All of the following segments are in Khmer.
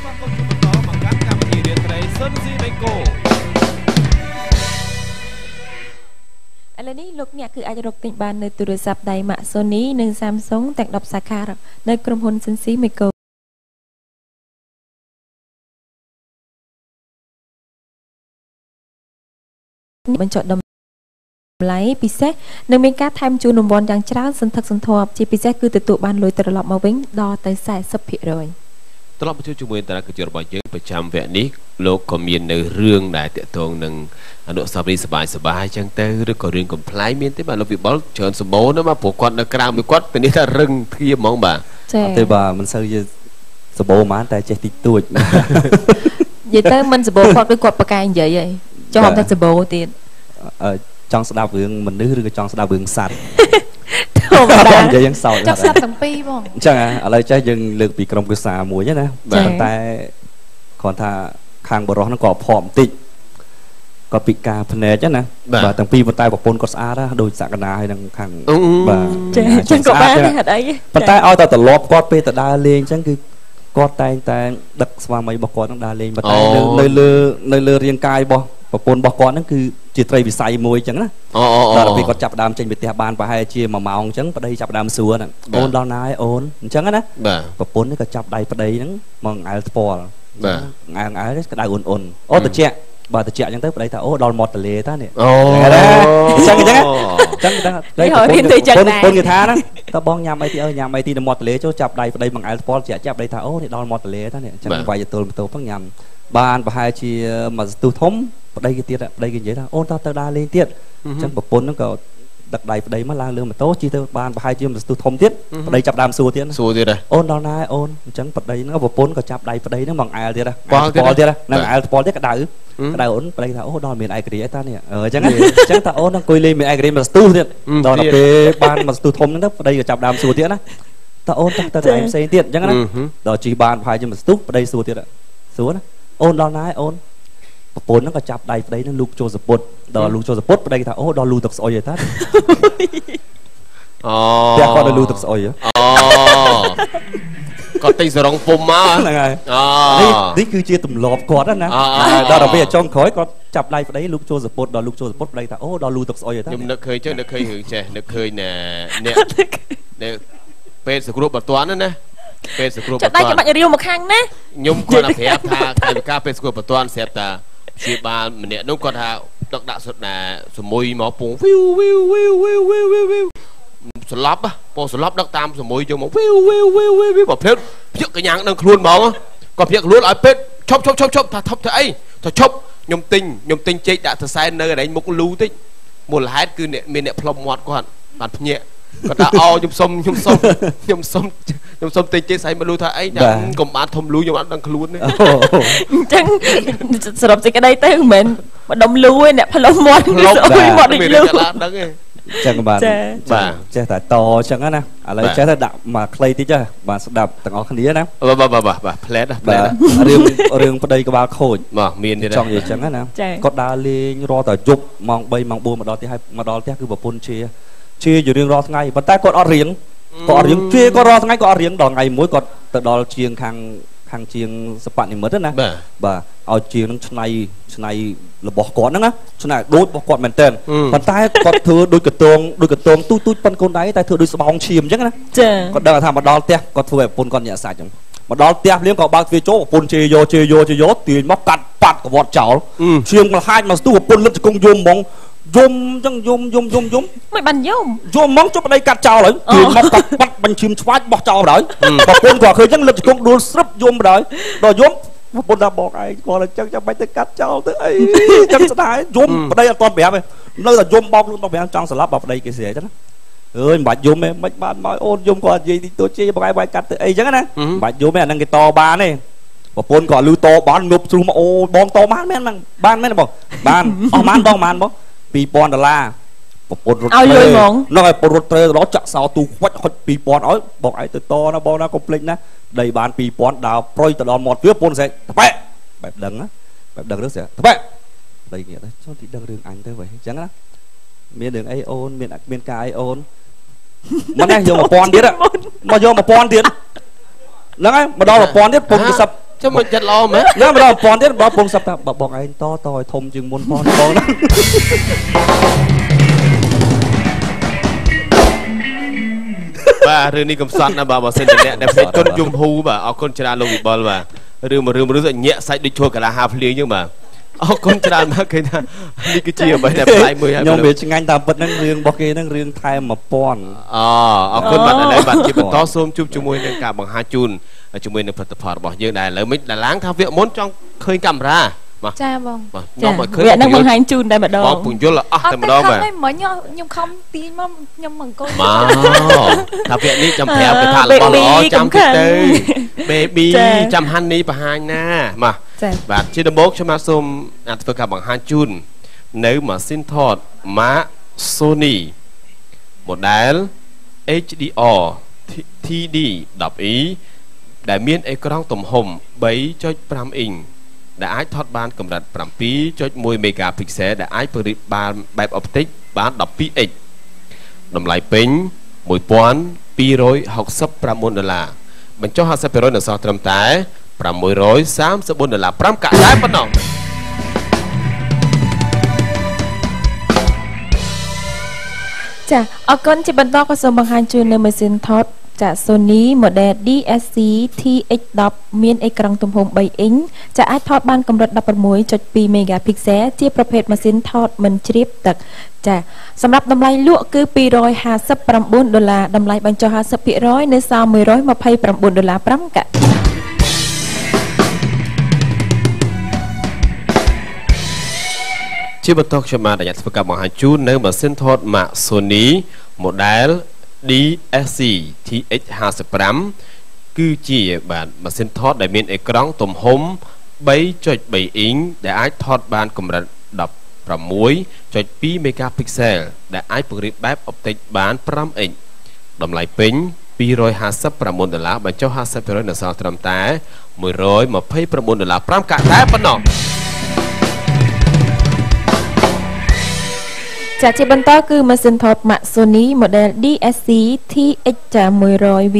ស្វាគមន៍ជួបបន្តមកកាន់កម្មវិធីរៀនត្រីសុនស៊ីមេកូឥឡូវនេះលោកអ្នកគឺអាចរកទិញបាននៅទូរស័ព្ទដៃម៉ាក Sony និង Samsung ទាំង10សាខានៅក្រុមហ៊ុន Sensi Mego បញ្ចុះតម្លៃពិសេសនិងមានការថែមជូនរង្វាន់យ៉ាងច្រើនសន្ធឹកសន្ធាប់ជាពិសេសគឺទទួលបានលុយត្រឡប់មកវិញដល់ទៅ40% ត្រឡប់មកជួបជាមួយតារាគឺជារបស់យើងប្រចាំវគ្គនេះលោកក៏មាននៅរឿងដែលតាក់ទងនឹងអនុស្សាវរីយ៍សបាយសបាយចឹងទៅឬក៏រឿងកំ pl ាយមានទេបាទលោកវិបុលច្រើនសម្បូរណាស់បាទព្រោះគាត់នៅក្រៅមួយគាត់ពេលនេះថារឹងធៀបហ្មងបាទចាអត់ទេបាទមិនសូវជាសបោប៉ុន្មានតែចេះតិចតួចនិយាយទៅមិនសបោគាត់គឺគាត់ប្រកែកនិយាយហីចង់តែសបោទៀតអឺចង់ស្ដាប់រឿងមនុស្សឬក៏ចង់ស្ដាប់រឿងសត្វ ធម្មតានិយាយយ៉ាងសោតចង់ស្ដាប់ទាំងពីរបងអញ្ចឹងហ៎ឥឡូវចេះយើងលើកពីក្រុមគ្រួសារមួយណាចា៎ប៉ុន្តែគ្រាន់ថាខាងបរោះហ្នឹងក៏ផមបន្តិចក៏ពិការភ្នែកណាបាទទាំងពីរប៉ុន្តែប្រពន្ធគាត់ស្អាតណាដូចសក្តាហើយនឹងខាងអឺបាទចាអញ្ចឹងក៏បានដែរអត់អីប៉ុន្តែឲ្យតែត្រឡប់គាត់ពេលទៅដើរលេងអញ្ចឹងគឺគាត់តែងតែដឹកស្វាមីរបស់គាត់នឹងដើរលេងប៉ុន្តែនៅនៅលើនៅលើរាងកាយរបស់ ប្រពន្ធរបស់គាត់ហ្នឹងគឺជាត្រីវិស័យមួយអញ្ចឹងណាអូអូអូដល់ពេលគាត់ចាប់ផ្ដើមចេញពីផ្ទះបានប្រហែលជាមួយ1ម៉ោងអញ្ចឹងប្តីចាប់ផ្ដើមសួរហ្នឹងបាទអូនដល់ណាហើយអូនអញ្ចឹងណាបាទប្រពន្ធនេះក៏ចាប់ដៃប្តីហ្នឹងមកអង្អែលថ្ពាល់បាទអង្អែលអង្អែលនេះក្តៅអ៊ុនអ៊ុនអូតិចបាទតិចអញ្ចឹងទៅប្តីថាអូដល់មាត់ទន្លេតានេះអូអញ្ចឹងអញ្ចឹងអញ្ចឹងដឹងនេះហើយរៀនទៅអញ្ចឹងដែរប្រពន្ធគេថាហ្នឹងតើបងញ៉ាំអីទីអើយញ៉ាំអីទីនៅមាត់ទន្លេចូលចាប់ដៃប្តីមកអង្អែលថ្ពាល់ជាក់ចាប់ប្តីថាអូនេះដល់មាត់ទន្លេតានេះអញ្ចឹងវាយទល់បន្ទោផងញ៉ាំបានប្រហែលជាមួយស្ទុះធំ ប្តីគេទៀតប្តីគេនិយាយថាអូនតើទៅដើរលេងទៀតអញ្ចឹងប្រពន្ធហ្នឹងក៏ដឹកដៃប្តីមកឡើងលើម៉ូតូជិះទៅបានប្រហែលជាមួយស្ទុះធំទៀតប្តីចាប់ដើមសួរទៀតណាសួរទៀតហ៎អូនដល់ណាហើយអូនអញ្ចឹងប្តីហ្នឹងប្រពន្ធក៏ចាប់ដៃប្តីហ្នឹងមកអែលទៀតហ៎ប៉ល់ទៀតហ៎ប៉ល់ទៀតហ៎ហ្នឹងបាទអែលប៉ល់ទៀតក្តៅហឹមក្តៅអូនប្តីថាអូដល់មានឯករាជ្យអីតានេះអឺអញ្ចឹងណាអញ្ចឹងថាអូនហ្នឹងអង្គុយលេងមានឯករាជ្យមកស្ទុះទៀតហឹមដល់ទៀតទៅពេលបានមកស្ទុះធំហ្នឹងទៅប្តីក៏ចាប់ដើមសួរទៀតណាតើអូនទៅទៅកន្លែងផ្សេងទៀតអញ្ចឹងណាហឹមហឹមដល់ជីបានប្រហែលជាមកស្ទុះប្តីសួរទៀតហ៎សួរណាអូនដល់ណាហើយអូន ប្រពន្ធហ្នឹងក៏ចាប់ដៃប្តីហ្នឹងលូកចូលសពុតដល់លូកចូលសពុតប្តីគេថាអូដល់លូទឹកស្អុយហើយតាអូផ្ទះគាត់នៅលូទឹកស្អុយហ៎អូគាត់ទិញសរងពុំមកហ៎ហ្នឹងហើយអូនេះនេះគឺជាទម្លាប់គាត់ណាអអអដល់ដល់ពេលចុងក្រោយគាត់ចាប់ដៃប្តីលូកចូលសពុតដល់លូកចូលសពុតប្តីថាអូដល់លូទឹកស្អុយហើយតាខ្ញុំនឹកឃើញចឹងនឹកឃើញរឿងចេះនឹកឃើញណែអ្នកអ្នកពេលសង្គ្រោះបន្ទាន់ណាណាពេលសង្គ្រោះចុបន្ះដៃទាន់ច្បាច់រាវមកខាងណាខ្ញុំគាត់តែប្រាប់ថាកាយវិការពេលសង្គ្រោះបន្ទាន់ស្រាប់តា ព្យាបាលម្នាក់នោះគាត់ថាដឹកដាក់សុទ្ធណាសមុយមកពងវីវវីវវីវវីវវីវវីវវីវស្លាប់ហ៎ពោស្លាប់ដឹកតាមសមុយយកមកវីវវីវវីវវីវវីវបើភ្លេចភ្ញាក់កញ្ញាងដឹងខ្លួនហ្មងគាត់ភ្ញាក់ខ្លួនឲ្យពេទ្យឈប់ឈប់ឈប់ឈប់ថាថប់ធ្វើអីថាឈប់ខ្ញុំទិញខ្ញុំទិញចេកដាក់សរសែននៅកន្លែងមុខលូតិចមូលហេតុគឺអ្នកមានអ្នកផ្លុំមាត់គាត់បានភ្ញាក់ គាត់ថាអូខ្ញុំសុំខ្ញុំសុំខ្ញុំសុំខ្ញុំសុំទិញចេកស្អីមកលូថាអីចាំកុំបានធំលូខ្ញុំអត់ដឹងខ្លួនទេអូអញ្ចឹងសរុបសេចក្តីទៅមិនមែនម្ដុំលូឯអ្នកផ្លុំមាត់ផ្លុំស្អុយមាត់ដូចមានលូអ្នកខ្លះដឹងទេចឹងក៏បានចាបាទចេះតែតអញ្ចឹងណាឥឡូវបាទចេះតែដាក់មកខ្លីតិចហ៎បាទស្ដាប់ទាំងអស់គ្នាណាបាទបាទបាទបាទផ្លែតផ្លែបាទតរឿងរឿងប្តីក្បាលខូចមកមានទៀតចង់និយាយចឹងណាចា៎គាត់ដើរលេងរាល់តែយប់ម៉ោង3ម៉ោង4មកដល់ផ្ទះហើយមកដល់ផ្ទះគឺប្រពន្ធជា ជាជារឿងរាល់ថ្ងៃប៉ុន្តែគាត់អត់រៀងគាត់អត់រៀងជាគាត់រាល់ថ្ងៃគាត់អត់រៀងដល់ថ្ងៃមួយគាត់ទៅដល់ជាងខាងខាងជាងសបនិមិត្តណាបាទបាទឲ្យជាងនឹងឆ្នៃឆ្នៃរបស់គាត់ហ្នឹងណាឆ្នៃដូចរបស់គាត់មែនតើអឺប៉ុន្តែគាត់ធ្វើដូចកតងដូចកតងទូចទូចប៉ុនកូនដៃតែធ្វើដូចស្បោងឈាមអញ្ចឹងណាចាគាត់ដឹងថាមកដល់ផ្ទះគាត់ធ្វើឲ្យប្រពន្ធគាត់ញាក់សាច់អញ្ចឹងមកដល់ផ្ទះភ្លាមក៏បើកទ្វារចូលប្រពន្ធជេរយកជេរយកជេរយកទាញមកកាត់ប៉ាត់កវត្តចោលអឺឈាមក្លហាច់មកស្ទុះប្រពន្ធលឹកជង្គង់យំហ្មង យំអញ្ចឹងយំយំយំយំមិនបានយំយំហ្មងជប់ប្តីកាត់ចោលហើយអូទាញមកកាត់បាត់បាញ់ឈាមឆ្វាច់បោះចោលបណ្ដោយប្រពន្ធគាត់ឃើញអញ្ចឹងលឹកជង្គង់ដួលស្រុបយំបណ្ដោយដល់យំប្រពន្ធថាបងឯងគាត់អញ្ចឹងចាំបាច់ទៅកាត់ចោលទៅអីអញ្ចឹងស្ដាយយំប្តីអត់ទាន់ប្រាប់ទេនៅតែយំបោកខ្លួនបោកប្រាំចង់ស្លាប់បើប្តីគេស្រីអញ្ចឹងណាអើយមិនបាច់យំទេមិនបានមកអូនយំគាត់និយាយតិចតួចជេបងឯងបាច់កាត់ទៅអីចឹងណាអឺមិនបាច់យំទេអាហ្នឹងគេតបានទេប្រពន្ធគាត់លឺតបានងប់ស្រុះមកអូបងតបានមែនហ្នឹងបានមែនទេបងបានអស់បានបងបានបង 2000ដុល្លារប្រពន្ធរត់ឲ្យលុយហ្មងហ្នឹងហើយប្រពន្ធរត់ត្រូវទៅដល់ចាក់សោទូខ្វាច់ហុច2000ឲ្យបងឯងទៅតណាបងណាកុំភ្លេចណាដីបាន2000ដើរប្រុយទៅដល់មាត់វាប្រពន្ធស្អែកតបែកបែបដឹងណាបែបដឹងរឿងស្អែកតបែកដីងាកទៅចុះទីដឹងរឿងអញទៅវិញអញ្ចឹងណាមានរឿងអីអូនមានមានការអីអូនមិនណាយក1000ទៀតហ៎មកយក1000ទៀតហ្នឹងហើយមកដល់1000ទៀតពុំគេសឹប ចាំមិនចិត្តល្អមែនញ៉ាំម្ដងប៉ុនទៀតបងពងសັບថាបើបងឯងតតឲ្យធំជាងមុនផងបងណាបាទរឿងនេះកំសត់ណាស់បាទបើសិនជាអ្នកដែលភ្លេចទុនយំហ៊ូបាទអរគុណច្រើនលោកវិបុលបាទរឿងមួយរឿងមួយរឿងញាក់សាច់ដូចឈួរកាឡាហាភ្លៀងអញ្ចឹងបាទ អរគុណច្រើនណាស់ឃើញថានេះគឺជាអ្វីដែលប្លែកមួយហើយខ្ញុំវាឆ្ងាញ់តាមពិតហ្នឹងរឿងរបស់គេហ្នឹងរឿងថែម1000អូអរគុណបាទឥឡូវបាទជាបន្តសូមជួបជាមួយនឹងការបង្ហាញជូនជាមួយនឹងផលិតផលរបស់យើងដែលឥឡូវមិញដឡើងថាវគ្គមុនចង់ឃើញកាមេរ៉ាបាទចាបងបាទចាខ្ញុំឲ្យឃើញវគ្គហ្នឹងបង្ហាញជូនតែម្ដងបងពង្យល់អស់តែម្ដងបាទអត់ទេខំឯងមិញខ្ញុំខំទាញមកខ្ញុំមកអង្គុយមកថាវគ្គនេះចាំប្រាប់កថារបស់ល្អចាំទៅទៅ baby ចាចាំហាន់នេះបង្ហាញណាបាទ ចាបាទជាដំបូងខ្ញុំបាទសូមអធិធ្វើការបង្ហាញជូននៅម៉ាស៊ីនថត Mark Sony model HDR TD 10E ដែលមានអេក្រង់ទំហំ3.5អ៊ីងដែលអាចថតបានកម្រិត7.1 megapixel ដែលអាចពង្រីកបានបែបអុបទិកបាន 12x តម្លៃពេញ1269ដុល្លារ បញ្ចុះ50%នៅសល់ត្រឹមតែ634ដុល្លារ5កាក់តែប៉ុណ្ណោះចាអរគុណជាបន្តក៏សូមបង្ហាញជូននៅម៉ាស៊ីនថត ចា Sony model DSC TX10 មានអេក្រង់ទំហំ3អ៊ីងចាអាចថតបានកម្រិត16.2 megapixel ជាប្រភេទម៉ាស៊ីនថតមិនជ្រាបទឹកចាសម្រាប់តម្លៃលក់គឺ259ដុល្លារតម្លៃបញ្ចុះ50%នៅសល់129ដុល្លារ5កាក់ជាបន្តខ្ញុំបាទអាចធ្វើការបង្ហាញជូននៅម៉ាស៊ីនថត Mark Sony model DSC TX55 គឺជាបាទម៉ាស៊ីនថតដែលមានអេក្រង់ទំហំ3.3អ៊ីងដែលអាចថតបានកម្រិត16.2 megapixel ដែលអាចពង្រីកបែបអុបទិកបាន 5x តម្លៃពេញ259ដុល្លារបញ្ចុះ50%នៅសល់ត្រឹមតែ129ដុល្លារ5កាក់តែប៉ុណ្ណោះ ចាជាបន្តគឺម៉ាស៊ីនថត Max Sony model DSC TX100V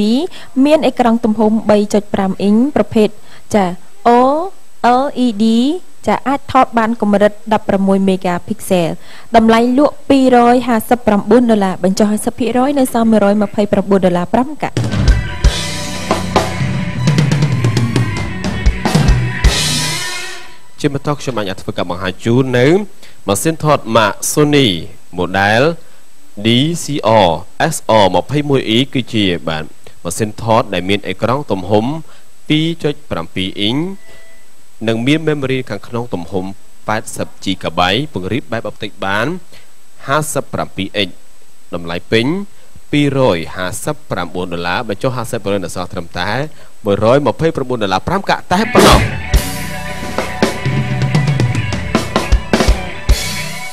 មានអេក្រង់ទំហំ3.5អ៊ីងប្រភេទចា OLED ចាអាចថតបានកម្រិត16 megapixel តម្លៃលក់259ដុល្លារបញ្ចុះ50%នៅសល់129ដុល្លារ5កាក់ជាបន្តខ្ញុំអាចធ្វើការបង្ហាញជូននៅ ម៉ាស៊ីនថត Mark Sony model DCR SR 21E គឺជាបាទម៉ាស៊ីនថតដែលមានអេក្រង់ទំហំ2.7អ៊ីងនិងមាន memory ខាងក្នុងទំហំ 80GB ពង្រីកបែបអុបទិកបាន 57x តម្លៃពេញ259ដុល្លារបញ្ចុះ50%ដល់សល់ត្រឹមតែ129ដុល្លារ5កាក់តែប៉ុណ្ណោះ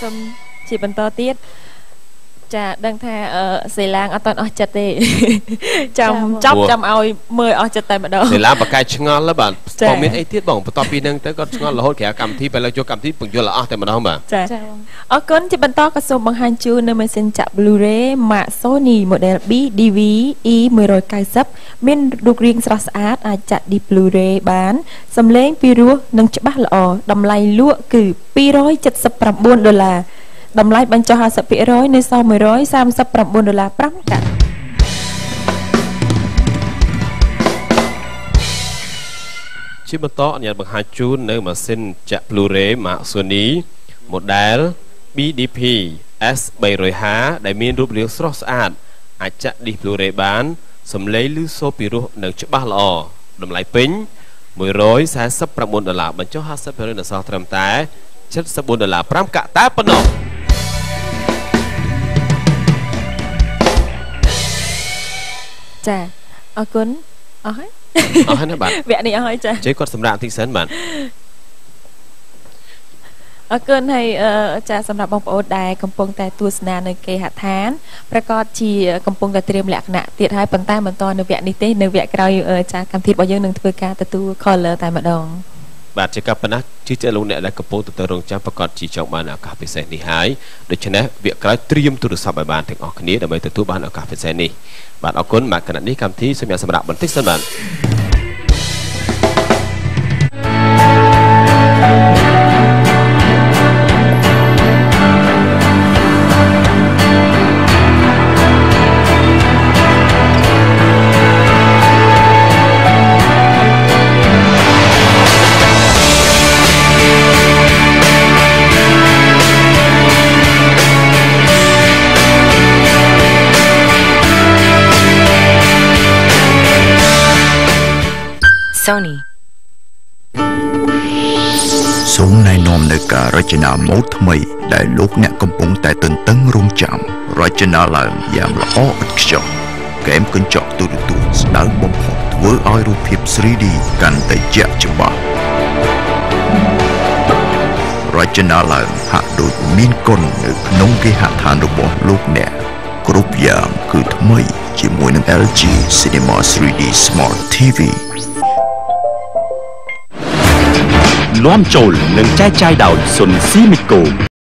សូមជាបន្តទៀត ចាដឹងថាអឺសេឡាងអត់តន់អស់ចិត្តទេចាំចាចប់ព្រោះចាំឲ្យមើលអស់ចិត្តតែម្ដងសេឡាបកកាយឆ្ងល់ហើយបាទចា៎បងមានអីទៀតបងបន្ទាប់ពីនឹងទៅគាត់ឆ្ងល់រហូតក្រៅកម្មវិធីពេលឡើងចូលកម្មវិធីពង្យល់ឲ្យអស់តែម្ដងបាទចាចាបងអរគុណជាបន្តក៏សូមបង្ហាញជូននៅម៉ាស៊ីនចាក់ Blu-ray Mark Sony model BDV E190 មានរូបរាងស្រស់ស្អាតអាចចាក់ DVD Blu-ray បានសំឡេងពីរោះនិងច្បាស់ល្អតម្លៃលក់គឺ279ដុល្លារ តម្លៃបញ្ចុះ50%នៅសល់139ដុល្លារ5កាក់ជាបន្តអនុញ្ញាតបង្ហាញជូននៅម៉ាស៊ីនចាក់ Blu-ray Mark Sony model BDP S350 ដែលមានរូបរាងស្រស់ស្អាតអាចចាក់ disc Blu-ray បានសំឡេងឮសូរពីរោះនិងច្បាស់ល្អតម្លៃពេញ149ដុល្លារបញ្ចុះ50%ដល់សល់ត្រឹមតែ74ដុល្លារ5កាក់តែប៉ុណ្ណោះ ចាអរគុណអស់ហើយអស់ហើយណាបាទវគ្គនេះអស់ហើយចាជ័យគាត់សម្រាប់បន្តិចសិនបាទអរគុណហើយអឺចាសម្រាប់បងប្អូនដែលកំពុងតែទស្សនានៅគេហដ្ឋានប្រកាសជាកំពុងតែត្រៀមលក្ខណៈទៀតហើយប៉ុន្តែបន្តនៅវគ្គនេះទេនៅវគ្គក្រោយអឺចាកម្មវិធីរបស់យើងនឹងធ្វើការទទួល caller តែម្ដង បាទជាការប៉ុណ្ណាជឿជាក់លោកអ្នកដែលកំពុងទទួលរងចាំប្រកាសជាចង់បានឱកាសពិសេសនេះហើយដូច្នេះវគ្គក្រោយត្រៀមទូរស័ព្ទឲ្យបានទាំងអស់គ្នាដើម្បីទទួលបានឱកាសពិសេសនេះបាទអរគុណមកគណៈនេះកម្មវិធីសូមសម្រាប់បន្តិចសិនបាទ Sony សូមណែនាំនៅការរចនាម៉ូដថ្មី ដែលលោកអ្នកកំពុងតែទន្ទឹងរង់ចាំរចនាឡើងយ៉ាងល្អឥតខ្ចោះកែមកញ្ចក់ទូរទស្សន៍ស្ដៅបំផុតធ្វើឲ្យរូបភាព 3D កាន់តែជាក់ច្បាស់រចនាឡើងហាក់ដូចមានគុណនៅក្នុងគេហដ្ឋានរបស់លោកអ្នកគ្រប់យ៉ាងគឺថ្មីជាមួយនឹង LG Cinema 3D Smart TV នាំចូលនិងចែកចាយដោយសុនស៊ីមីកូ